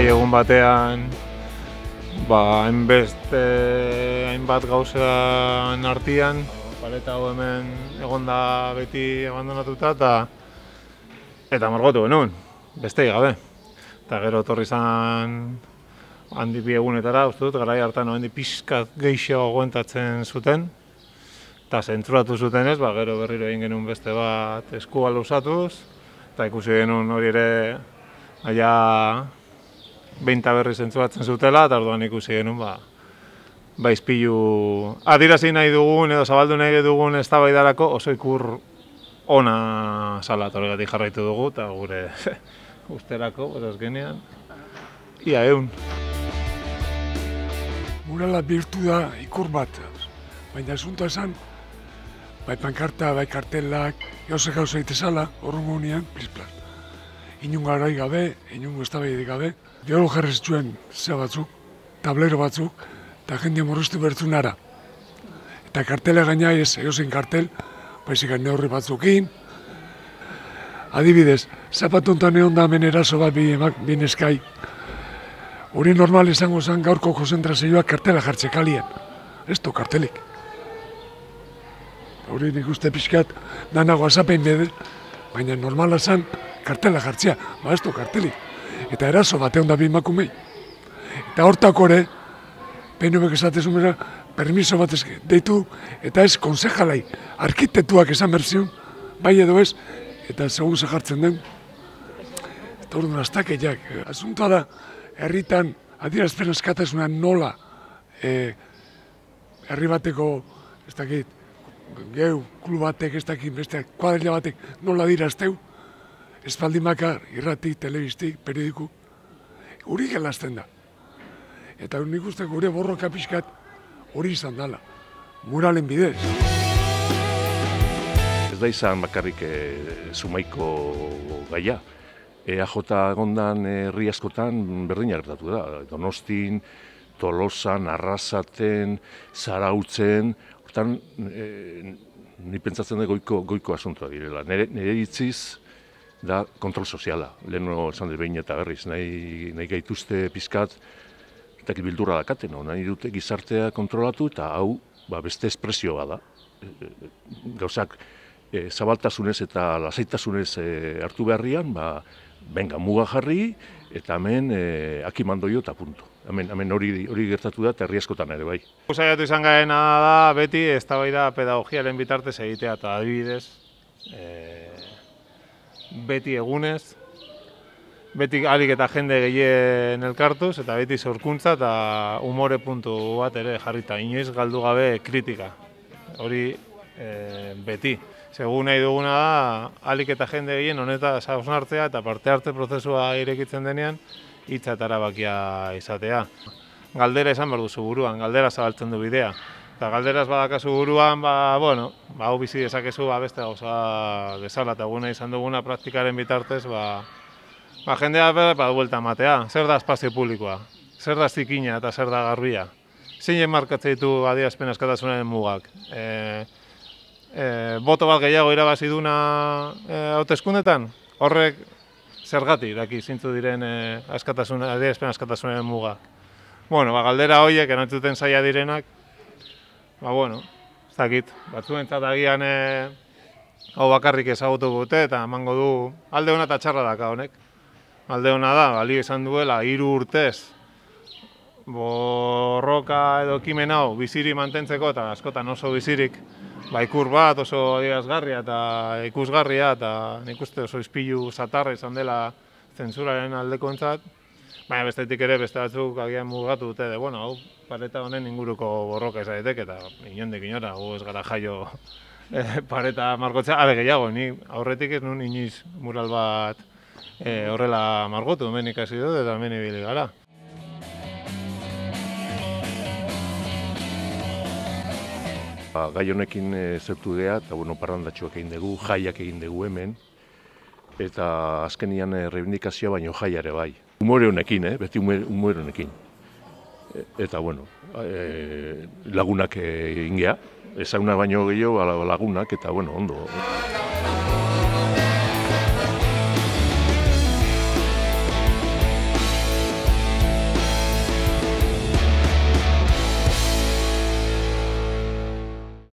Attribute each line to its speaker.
Speaker 1: jai egun batean ba, hainbeste hainbat gauzan artian paleta hau hemen egonda beti abandonatuta eta eta margotu genuen, beste gabe. Eta gero torri izan handi bi egunetara, uste dut, garai hartan handi pixkat gehiago aguentatzen zuten, eta zentruratu zuten ez, ba, gero berriro egin genuen beste bat eskua luzatuz, eta ikusi genuen hori ere aia beinta berri zentzuratzen zutela, eta orduan ikusi genuen ba, ba izpilu adirazi nahi dugun edo zabaldu nahi dugun eztabaidarako oso ikur ona sala horregatik jarraitu dugu eta gure usterako, ez genean, ia eun.
Speaker 2: Murala birtu da ikur bat, baina esunta esan, bai pankarta, bai kartelak, gauze gauza itezala, horrengo unian, plisplat. Inun garai gabe, inun eztabaidik gabe, Gero jarrez zuen ze batzuk, tablero batzuk, eta jende morruztu bertu nara. Eta kartela gaina ez, egozen kartel, baizik neurri batzukin. Adibidez, zapatuntan egon da hemen eraso bat bi emak, eskai. Hori normal izango zen gaurko konzentrazioak kartela jartze kalien. Ez du kartelik. Hori nik uste pixkat, danago azapein bede, baina normala zen kartela jartzea, ba ez du kartelik eta eraso batean da bimakumei. Eta hortako ere, PNV esatezun bera, permiso bat ez deitu, eta ez konsejalai, arkitektuak esan berzion, bai edo ez, eta segun jartzen den. Eta hori jak. Asuntoa da, herritan, adierazpen askatasuna nola, e, herri bateko, ez dakit, geu, klub batek, ez dakit, beste kuadrilla batek, nola dirazteu, espaldimaka irrati, telebistik, periodiku, hori gelazten da. Eta nik uste gure borroka pixkat hori izan dela, muralen bidez.
Speaker 3: Ez da izan bakarrik e, zumaiko gaia. EAJ gondan herri askotan berdina gertatu da. Donostin, Tolosan, Arrasaten, Zarautzen, hortan e, ni pentsatzen da goiko, goiko asuntoa direla. Nere, nere ditziz, da kontrol soziala. Leheno esan dut behin eta berriz, nahi, nahi gaituzte pizkat, eta bildurra dakaten, nahi dute gizartea kontrolatu eta hau ba, beste espresio da. E, gauzak e, zabaltasunez eta lasaitasunez e, hartu beharrian, ba, benga muga jarri eta hemen e, akimandoio eta punto. Hemen, hemen hori, hori gertatu da, herri askotan ere bai.
Speaker 1: Usaiatu izan gaena da, beti, ez da pedagogiaren bitartez egitea eta adibidez, e, beti egunez, beti alik eta jende gehien elkartuz, eta beti zorkuntza eta umore puntu bat ere jarrita, inoiz galdu gabe kritika. Hori e, beti. Segun nahi duguna da, alik eta jende gehien honeta hartzea eta parte hartze prozesua irekitzen denean, hitza eta erabakia izatea. Galdera esan behar duzu buruan, galdera zabaltzen du bidea. Eta galderaz badakazu buruan, ba, bueno, ba, hau bizi dezakezu ba, beste gauza bezala, eta guna izan duguna praktikaren bitartez, ba, ba, jendea bera, ba, buelta matea. Zer da espazio publikoa? Zer da zikina eta zer da garbia? Zein markatzen ditu adierazpen askatasunaren mugak? E, e, boto bat gehiago irabazi duna e, hauteskundetan? Horrek zergati daki zintzu diren e, askatasun, adierazpen askatasunaren mugak? Bueno, ba, galdera horiek erantzuten zaila direnak, ba, bueno, ez dakit, batzuentzat agian e, hau bakarrik ezagutu gute eta emango du alde hona eta txarra daka honek. Alde hona da, balio izan duela, hiru urtez, borroka edo kimen hau biziri mantentzeko eta askotan oso bizirik ba, ikur bat oso adierazgarria eta ikusgarria eta nik uste oso izpilu zatarra izan dela zensuraren aldeko entzat. Baina bestetik ere beste batzuk agian mugatu dute, de, bueno, hau pareta honen inguruko borroka ezaetek, eta inondik inora, gu ez gara jaio e, pareta margotzea, ale gehiago, ni aurretik ez nun iniz mural bat e, horrela margotu, hemen ikasi dut eta hemen ibili gara.
Speaker 3: Ba, gai honekin e, zertu geha, eta bueno, parrandatxoak egin dugu, jaiak egin dugu hemen, eta azkenian e, reivindikazioa baino jaiare bai humore honekin, eh? beti humore honekin. E, eta, bueno, e, lagunak egin geha, ezaguna baino gehiago lagunak, eta, bueno, ondo.